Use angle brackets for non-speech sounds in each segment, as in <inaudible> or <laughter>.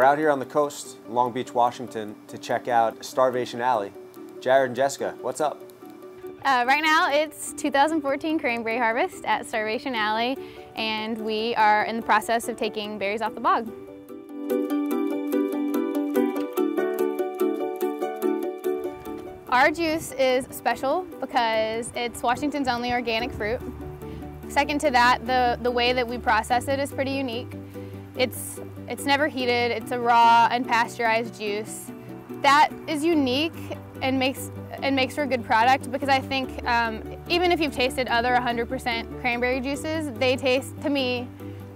We're out here on the coast, Long Beach, Washington, to check out Starvation Alley. Jared and Jessika, what's up? Uh, right now it's 2014 cranberry harvest at Starvation Alley and we are in the process of taking berries off the bog. Our juice is special because it's Washington's only organic fruit. Second to that, the, the way that we process it is pretty unique. It's, it's never heated, it's a raw and pasteurized juice. That is unique and makes, and makes for a good product because I think um, even if you've tasted other 100% cranberry juices, they taste, to me,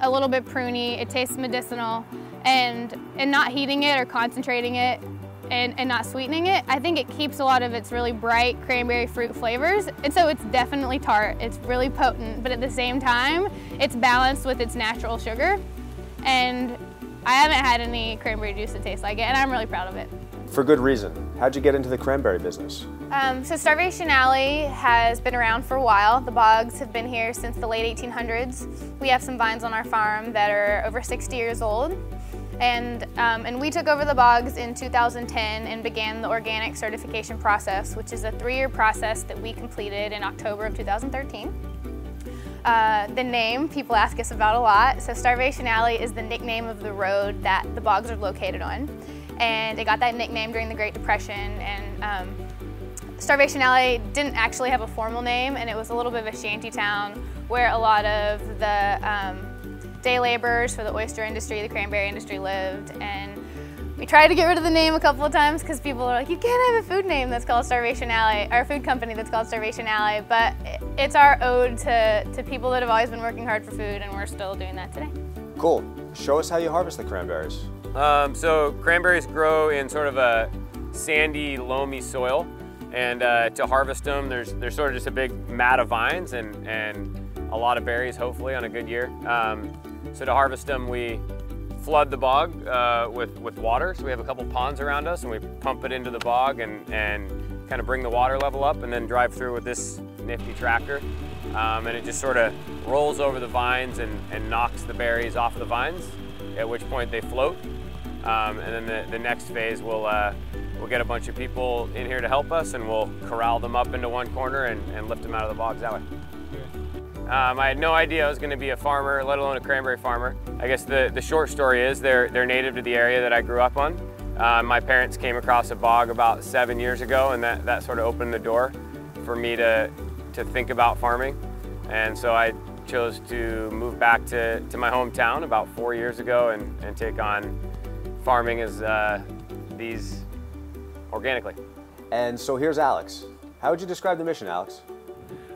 a little bit pruny, it tastes medicinal, and, and not heating it or concentrating it and, and not sweetening it, I think it keeps a lot of its really bright cranberry fruit flavors. And so it's definitely tart, it's really potent, but at the same time, it's balanced with its natural sugar. And I haven't had any cranberry juice that tastes like it, and I'm really proud of it. For good reason. How'd you get into the cranberry business? Um, so Starvation Alley has been around for a while. The bogs have been here since the late 1800s. We have some vines on our farm that are over 60 years old. And, um, and we took over the bogs in 2010 and began the organic certification process, which is a three-year process that we completed in October of 2013. Uh, the name people ask us about a lot. So Starvation Alley is the nickname of the road that the bogs are located on. And it got that nickname during the Great Depression. And um, Starvation Alley didn't actually have a formal name and it was a little bit of a shanty town where a lot of the um, day laborers for the oyster industry, the cranberry industry lived. And we tried to get rid of the name a couple of times because people are like, you can't have a food name that's called Starvation Alley, or a food company that's called Starvation Alley. But it's our ode to, to people that have always been working hard for food, and we're still doing that today. Cool. Show us how you harvest the cranberries. Um, so cranberries grow in sort of a sandy, loamy soil. And uh, to harvest them, there's, there's sort of just a big mat of vines and, and a lot of berries, hopefully, on a good year. Um, so to harvest them, we flood the bog uh, with, with water. So we have a couple ponds around us and we pump it into the bog and, and kind of bring the water level up and then drive through with this nifty tractor. Um, and it just sort of rolls over the vines and, and knocks the berries off the vines, at which point they float. Um, and then the, the next phase, we'll, uh, we'll get a bunch of people in here to help us and we'll corral them up into one corner and, and lift them out of the bogs that way. Um, I had no idea I was going to be a farmer, let alone a cranberry farmer. I guess the, the short story is they're, they're native to the area that I grew up on. Uh, my parents came across a bog about seven years ago and that, that sort of opened the door for me to, to think about farming. And so I chose to move back to, to my hometown about four years ago and, and take on farming as uh, these organically. And so here's Alex. How would you describe the mission, Alex?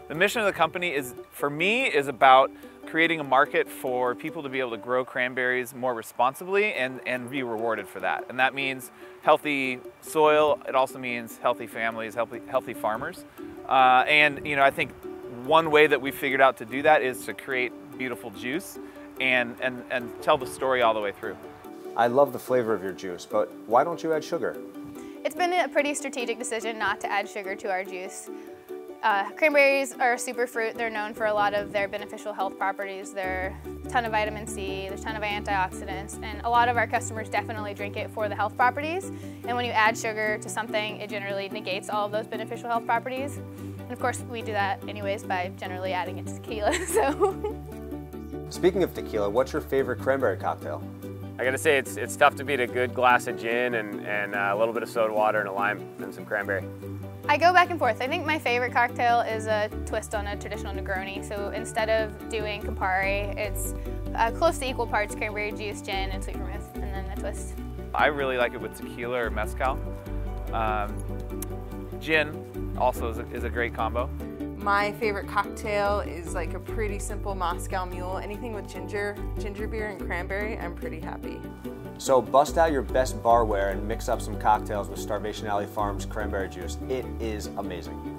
The mission of the company is, for me, is about creating a market for people to be able to grow cranberries more responsibly and, and be rewarded for that. And that means healthy soil. It also means healthy families, healthy, healthy farmers. Uh, and you know, I think one way that we figured out to do that is to create beautiful juice and, and, and tell the story all the way through. I love the flavor of your juice, but why don't you add sugar? It's been a pretty strategic decision not to add sugar to our juice. Uh, cranberries are a superfruit. They're known for a lot of their beneficial health properties. They're a ton of vitamin C, there's a ton of antioxidants, and a lot of our customers definitely drink it for the health properties. And when you add sugar to something, it generally negates all of those beneficial health properties. And of course, we do that anyways by generally adding it to tequila, <laughs> so. Speaking of tequila, what's your favorite cranberry cocktail? I gotta say, it's, it's tough to beat a good glass of gin and, and uh, a little bit of soda water and a lime and some cranberry. I go back and forth. I think my favorite cocktail is a twist on a traditional Negroni. So instead of doing Campari, it's uh, close to equal parts cranberry juice, gin, and sweet vermouth, and then a twist. I really like it with tequila or mezcal. Um, gin also is a, is a great combo. My favorite cocktail is like a pretty simple Moscow Mule. Anything with ginger, ginger beer and cranberry, I'm pretty happy. So bust out your best barware and mix up some cocktails with Starvation Alley Farms cranberry juice. It is amazing.